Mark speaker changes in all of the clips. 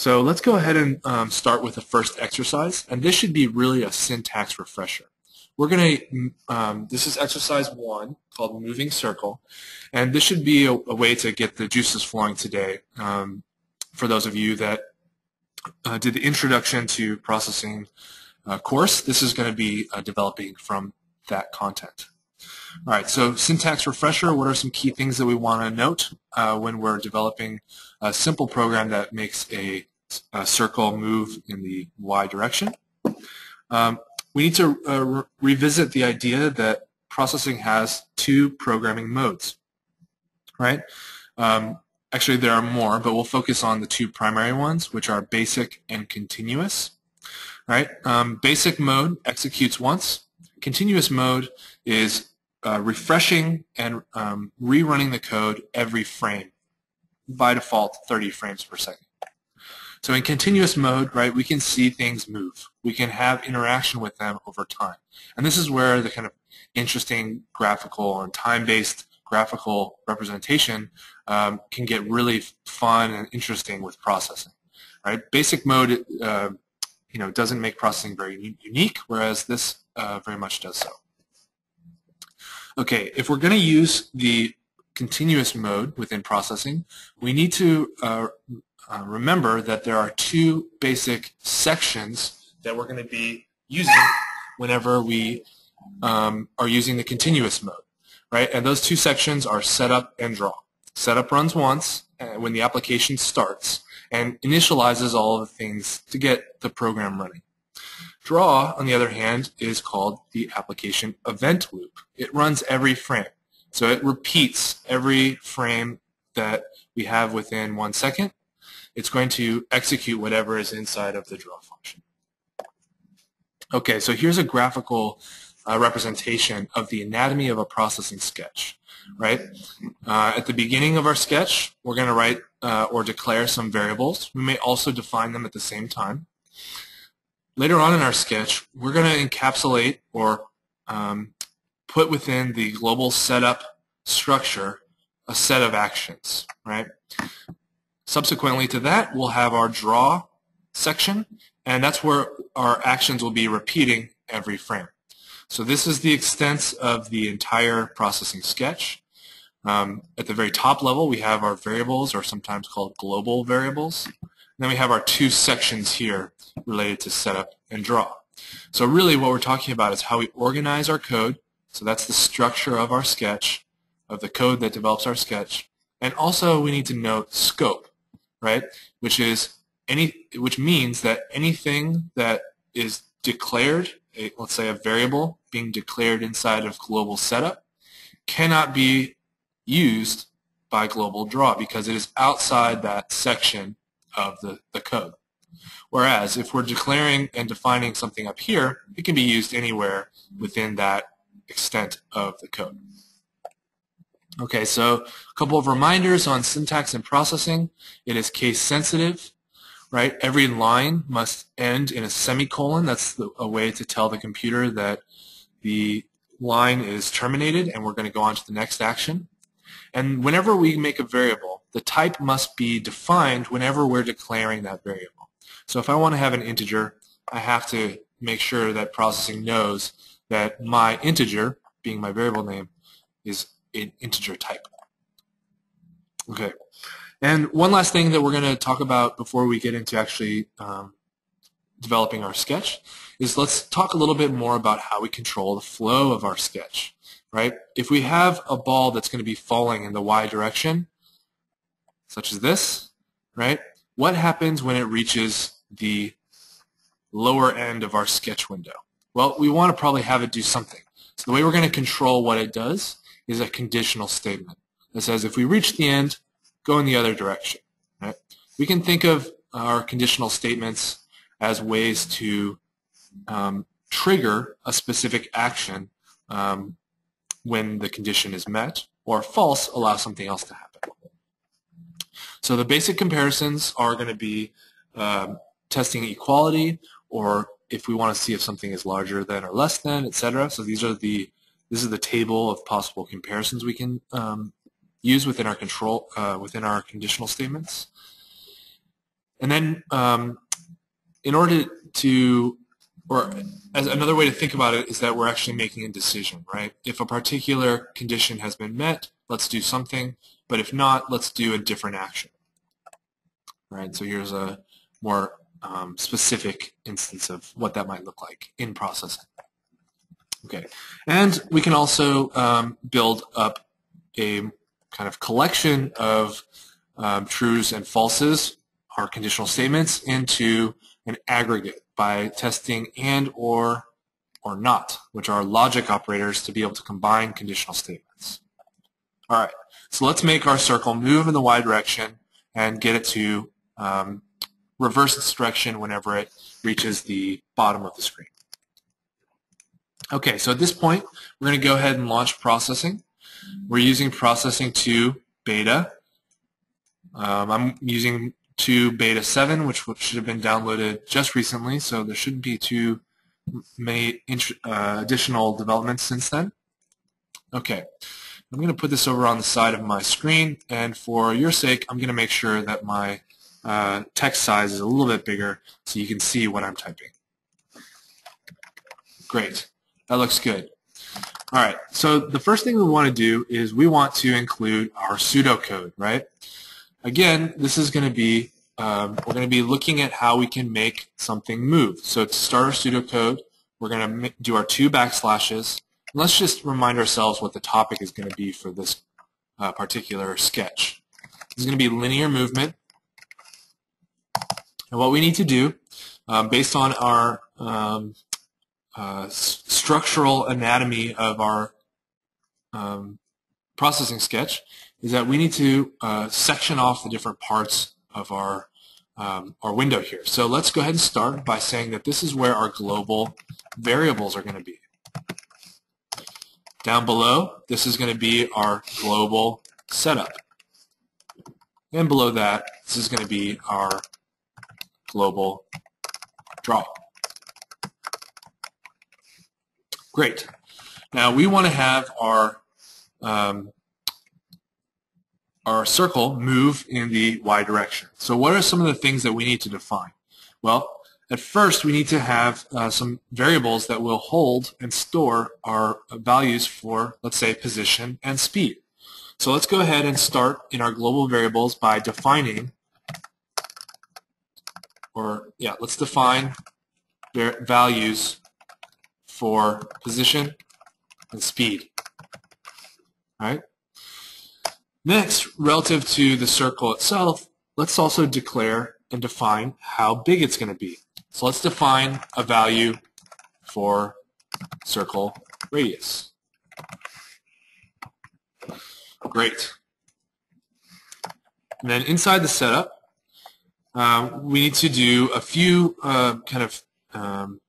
Speaker 1: So let's go ahead and um, start with the first exercise, and this should be really a syntax refresher. We're going to, um, this is exercise one called moving circle, and this should be a, a way to get the juices flowing today um, for those of you that uh, did the introduction to processing uh, course. This is going to be uh, developing from that content. All right, so syntax refresher, what are some key things that we want to note uh, when we're developing a simple program that makes a, a circle move in the y direction? Um, we need to uh, re revisit the idea that processing has two programming modes, right? Um, actually, there are more, but we'll focus on the two primary ones, which are basic and continuous, right? Um, basic mode executes once. Continuous mode is uh, refreshing and um, rerunning the code every frame, by default 30 frames per second. So in continuous mode, right, we can see things move. We can have interaction with them over time. And this is where the kind of interesting graphical and time-based graphical representation um, can get really fun and interesting with processing. Right? Basic mode, uh, you know, doesn't make processing very unique, whereas this uh, very much does so. Okay, if we're going to use the continuous mode within processing, we need to uh, uh, remember that there are two basic sections that we're going to be using whenever we um, are using the continuous mode, right? And those two sections are setup and draw. Setup runs once uh, when the application starts and initializes all of the things to get the program running. Draw, on the other hand, is called the application event loop. It runs every frame. So it repeats every frame that we have within one second. It's going to execute whatever is inside of the draw function. Okay, so here's a graphical uh, representation of the anatomy of a processing sketch, right? Uh, at the beginning of our sketch, we're going to write uh, or declare some variables. We may also define them at the same time. Later on in our sketch, we're going to encapsulate or um, put within the global setup structure a set of actions, right? Subsequently to that, we'll have our draw section, and that's where our actions will be repeating every frame. So this is the extent of the entire processing sketch. Um, at the very top level, we have our variables, or sometimes called global variables. And then we have our two sections here related to setup and draw. So really what we're talking about is how we organize our code. So that's the structure of our sketch, of the code that develops our sketch. And also we need to note scope, right? Which is any, which means that anything that is declared, a, let's say a variable being declared inside of global setup, cannot be used by global draw because it is outside that section of the, the code. Whereas if we're declaring and defining something up here, it can be used anywhere within that extent of the code. Okay, so a couple of reminders on syntax and processing. It is case sensitive, right? Every line must end in a semicolon. That's the, a way to tell the computer that the line is terminated and we're going to go on to the next action. And whenever we make a variable, the type must be defined whenever we're declaring that variable. So if I want to have an integer, I have to make sure that processing knows that my integer, being my variable name, is integer type. Okay. And one last thing that we're going to talk about before we get into actually um, developing our sketch is let's talk a little bit more about how we control the flow of our sketch, right? If we have a ball that's going to be falling in the y direction, such as this, right? What happens when it reaches the lower end of our sketch window? Well, we want to probably have it do something. So the way we're going to control what it does is a conditional statement that says if we reach the end, go in the other direction. Right? We can think of our conditional statements as ways to um, trigger a specific action um, when the condition is met, or false, allow something else to happen. So the basic comparisons are going to be um, testing equality or if we want to see if something is larger than or less than, etc. So these are the this is the table of possible comparisons we can um, use within our control uh, within our conditional statements. And then um, in order to, or as another way to think about it is that we're actually making a decision, right? If a particular condition has been met, let's do something, but if not, let's do a different action. Right, so here's a more um, specific instance of what that might look like in processing. Okay, and we can also um, build up a kind of collection of um, trues and falses, our conditional statements, into an aggregate by testing and or or not, which are logic operators to be able to combine conditional statements. All right, so let's make our circle move in the y direction and get it to um, reverse its direction whenever it reaches the bottom of the screen. Okay, so at this point, we're going to go ahead and launch processing. We're using processing 2 beta. Um, I'm using 2 beta 7, which should have been downloaded just recently, so there shouldn't be too many uh, additional developments since then. Okay, I'm going to put this over on the side of my screen, and for your sake, I'm going to make sure that my uh, text size is a little bit bigger so you can see what I'm typing. Great. That looks good. All right, so the first thing we want to do is we want to include our pseudocode, right? Again, this is going to be, um, we're going to be looking at how we can make something move. So to start our pseudocode, we're going to do our two backslashes. Let's just remind ourselves what the topic is going to be for this uh, particular sketch. It's going to be linear movement. And what we need to do, um, based on our um, uh, structural anatomy of our um, processing sketch, is that we need to uh, section off the different parts of our um, our window here. So let's go ahead and start by saying that this is where our global variables are going to be. Down below, this is going to be our global setup. And below that, this is going to be our global draw. Great. Now we want to have our um, our circle move in the y direction. So what are some of the things that we need to define? Well, at first we need to have uh, some variables that will hold and store our values for, let's say, position and speed. So let's go ahead and start in our global variables by defining or yeah, let's define values for position and speed. All right. Next, relative to the circle itself, let's also declare and define how big it's going to be. So let's define a value for circle radius. Great. And then inside the setup, um, we need to do a few uh, kind of um,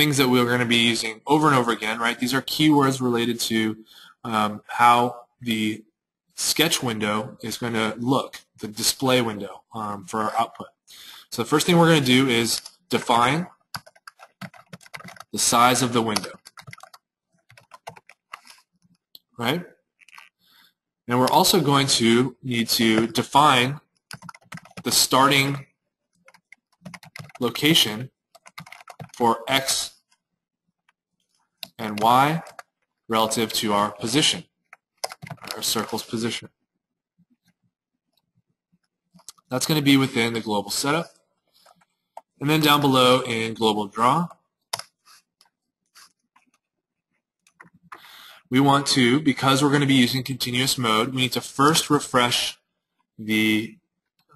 Speaker 1: things that we're going to be using over and over again, right? These are keywords related to um, how the sketch window is going to look, the display window um, for our output. So the first thing we're going to do is define the size of the window, right? And we're also going to need to define the starting location for x and y relative to our position, our circle's position. That's going to be within the global setup. And then down below in global draw, we want to, because we're going to be using continuous mode, we need to first refresh the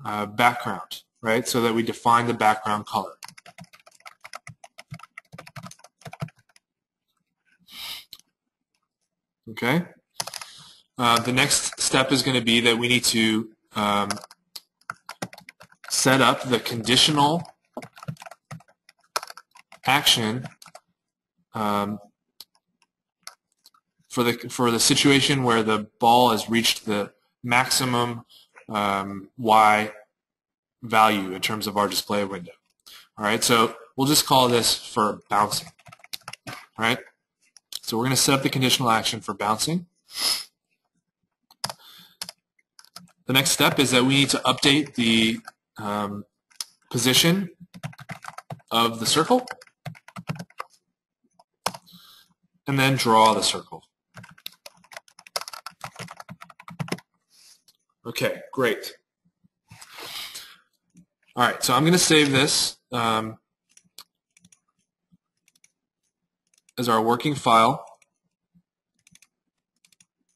Speaker 1: uh, background, right, so that we define the background color. Okay. Uh, the next step is going to be that we need to um, set up the conditional action um, for the for the situation where the ball has reached the maximum um, y value in terms of our display window. All right, so we'll just call this for bouncing. All right, so we're going to set up the conditional action for bouncing. The next step is that we need to update the um, position of the circle and then draw the circle. Okay, great. All right, so I'm going to save this um, as our working file.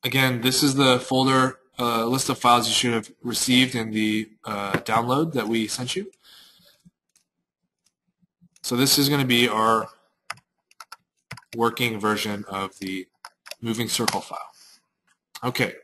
Speaker 1: Again, this is the folder uh, list of files you should have received in the uh, download that we sent you. So this is going to be our working version of the moving circle file. Okay.